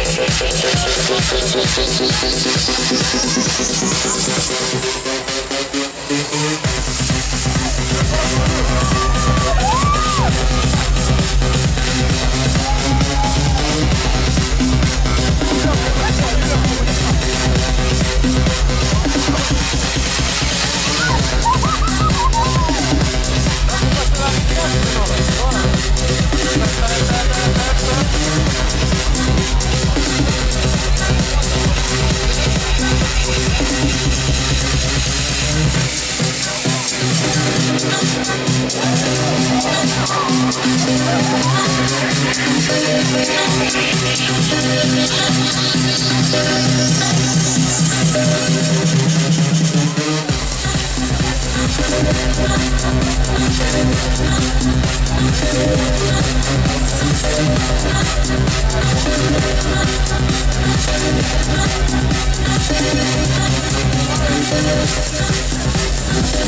Thank you.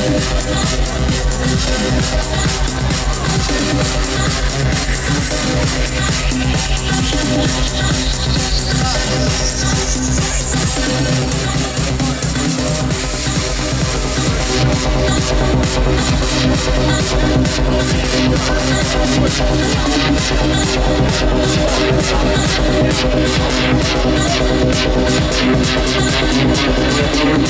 We'll be. Thank